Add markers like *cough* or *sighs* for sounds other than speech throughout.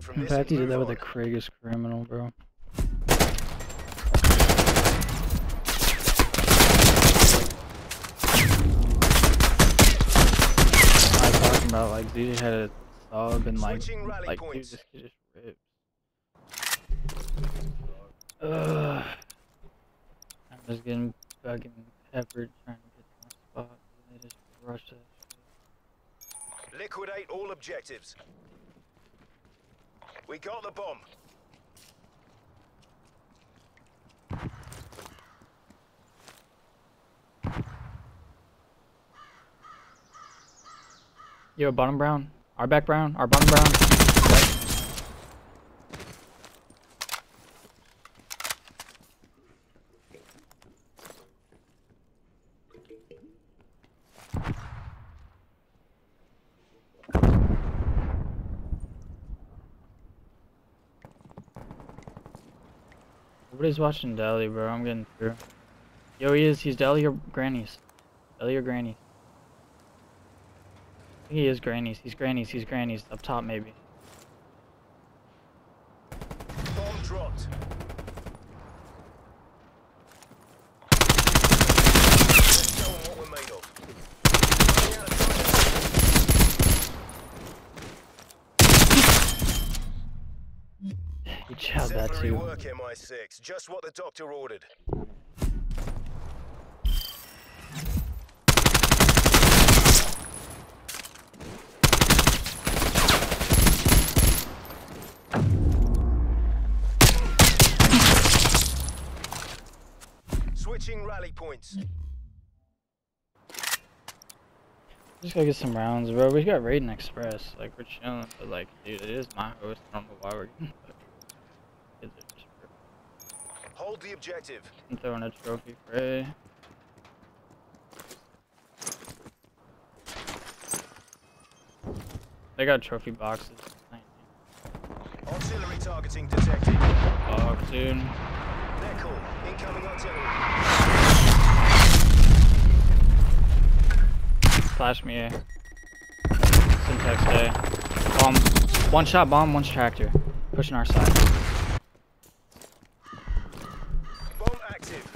from In fact, he did that with a. Kragus criminal, bro. I was talking about like dude had a sub and like like dude points. this kid just rips. Ugh. I'm just getting fucking peppered trying to get to my spot. and They just rush that shit. Liquidate all objectives. We got the bomb. Yo, bottom brown. Our back brown. Our bottom brown. Nobody's watching Deli, bro. I'm getting through. Yo, he is. He's Deli or Granny's. Deli or think he is Granny's. He's Granny's. He's Granny's. Up top, maybe. Bomb dropped. Let's show 'em what we're made of. Running out of He time. chopped that too. work, MI6. Just what the doctor ordered. Switching rally points. Just gotta get some rounds, bro. We got Raiden Express. Like, we're chilling, but like, dude, it is my host. I don't know why we're getting fucking- kids are just Hold the objective. I'm throwing a trophy A. They got trophy boxes. Artillery targeting detected. Fuck, dude. They're cool. Incoming artillery. Flash me Semtex A. Bomb. One shot bomb, one's tractor. Pushing our side. Bomb active.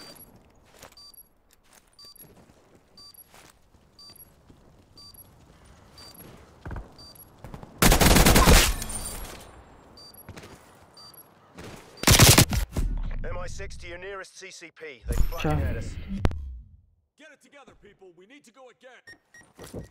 MI6 to your nearest CCP. They fucking Sure. at us. Get it together, people. We need to go again.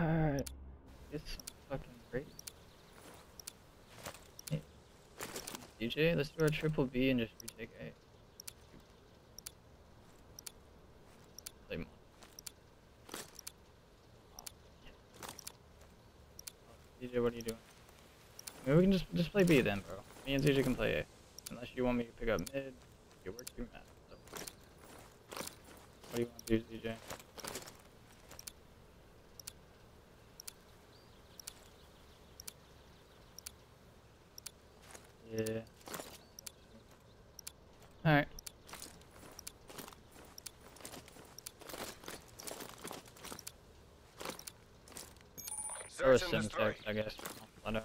Alright. It's fucking great. DJ, let's do our triple B and just retake A. Play. Oh, oh, DJ, what are you doing? Maybe we can just just play B then, bro. Me and DJ can play A. Unless you want me to pick up mid, you work through mad. So. What do you want to do, DJ? Yeah. Alright. Or. Semtex, I guess. I don't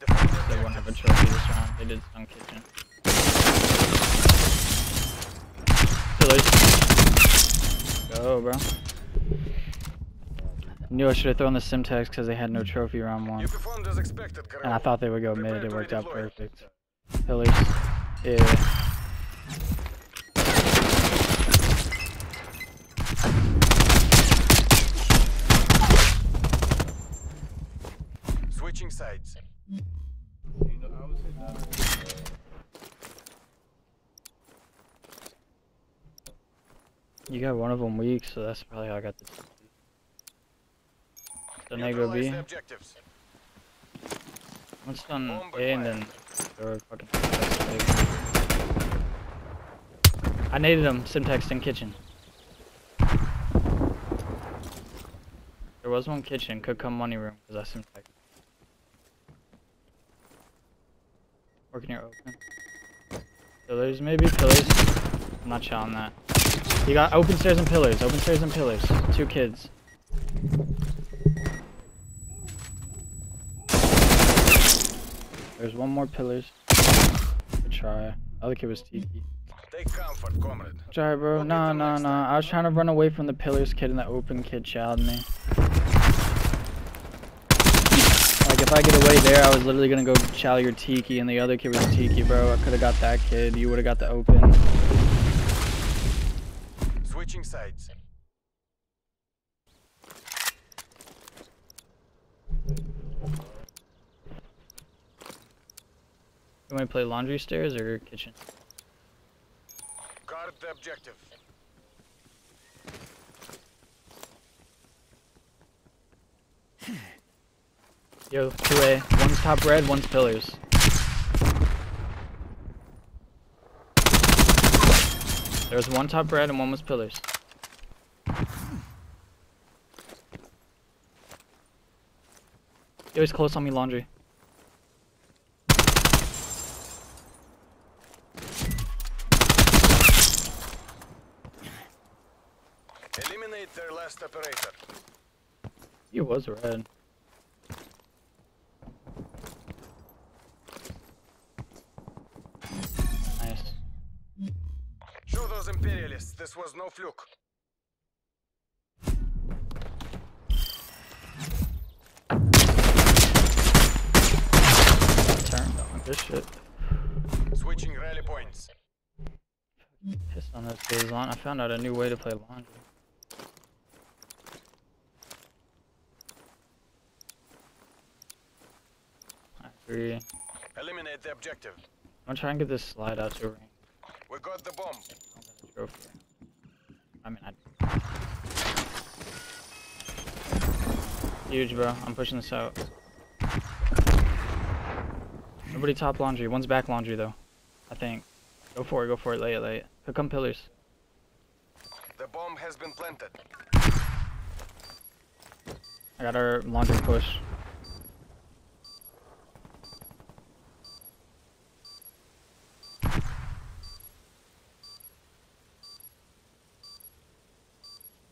Defend They won't have a trophy this round. They did Sun Kitchen. Pillars. Go, bro. Knew I should have thrown the Semtex because they had no trophy round one. And I thought they would go mid. It worked out perfect. Pillars. Yeah. Switching sides. You got one of them weak, so that's probably how I got the. So now go Neutralize B. the objectives. Once done A and then go fucking. I needed him. Semtex in kitchen. There was one kitchen. Could come money room because I Semtex. Working here open. Pillars maybe pillars. I'm not shouting that. You got open stairs and pillars. Open stairs and pillars. Two kids. There's one more pillars. Good try. Other kid was Tiki. Take comfort, comrade. Try, bro. We'll get Nah, nah, nah. time. I was trying to run away from the pillars kid, and the open kid chowed me. Like, if I get away there, I was literally gonna go chow your Tiki, and the other kid was Tiki, bro. I could've got that kid. You would've got the open. Switching sides. You wanna play laundry stairs or kitchen? Guard the objective. *sighs* Yo, 2A. One's top red, one's pillars. There's one top red and one was pillars. Yo, he's close on me, laundry. Eliminate their last operator. He was red. Nice. Show those imperialists this was no fluke. Turned on this shit. Switching rally points. Pissed on those days on. I found out a new way to play laundry. I agree. Eliminate the objective. I'm gonna try and get this slide out to ring. We got the bomb. Trophy. I mean, I. Huge, bro. I'm pushing this out. Nobody top laundry. One's back laundry, though. I think. Go for it, go for it. Lay it, lay it. Come pillars. The bomb has been planted. I got our laundry push.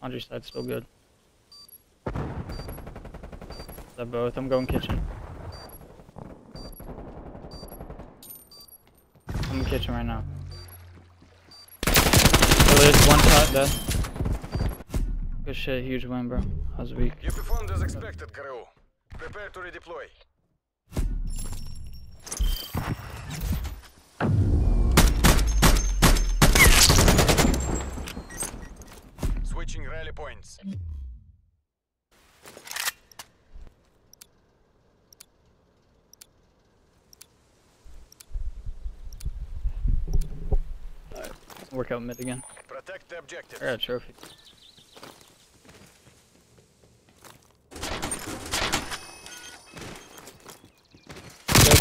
Laundry side's still good. That both? I'm going kitchen. I'm in kitchen right now. Oh, there's one shot. Good shit, huge win, bro. I was weak. You performed as expected. Prepare to redeploy. checkpoints. Alright, work out mid again. Protect the objective. I got trophy.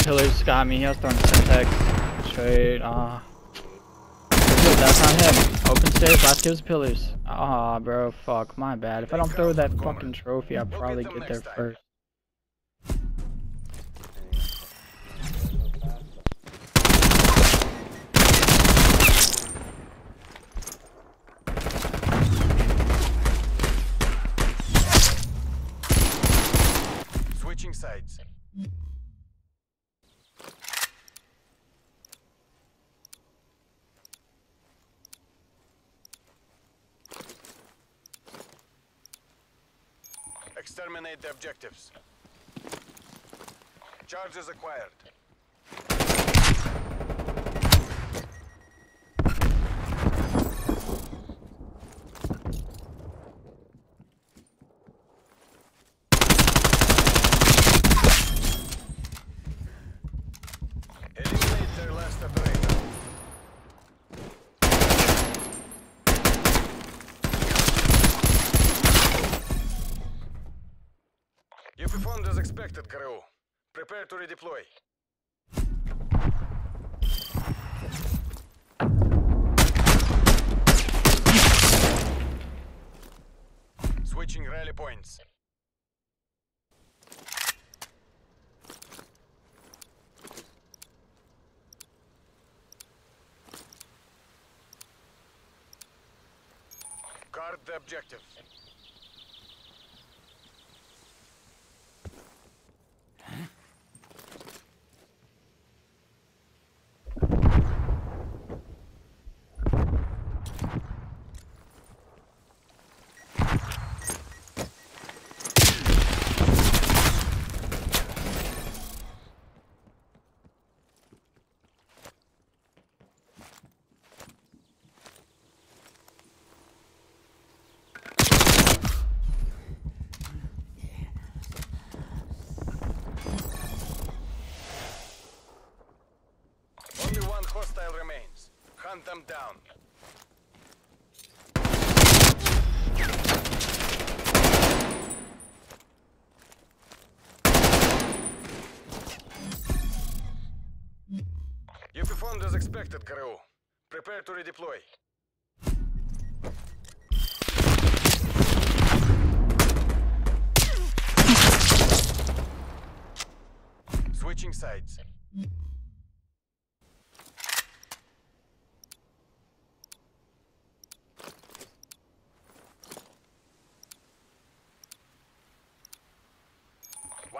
Pillars got me, he was throwing Semtex. Straight, ah. Uh... That's not him. Open stairs, last kills pillars. Ah, bro. Fuck. My bad. If I don't throw that fucking trophy, I'll probably get there first. Switching sides. Exterminate the objectives. Charges acquired. Eliminate their last operator. You as expected, Garou. Prepare to redeploy. Switching rally points. Guard the objective. Only one hostile remains. Hunt them down. You performed as expected, Garou. Prepare to redeploy. Switching sides.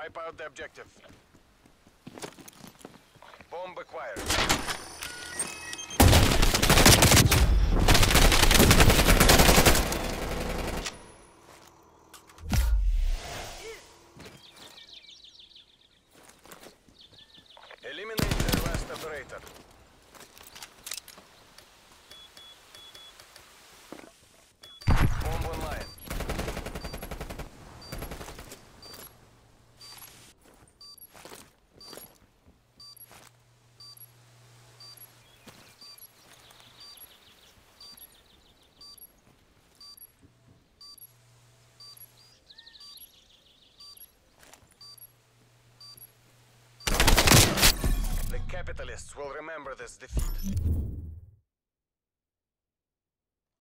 Wipe out the objective. Bomb acquired. Eliminate their last operator. Bomb online. The capitalists will remember this defeat.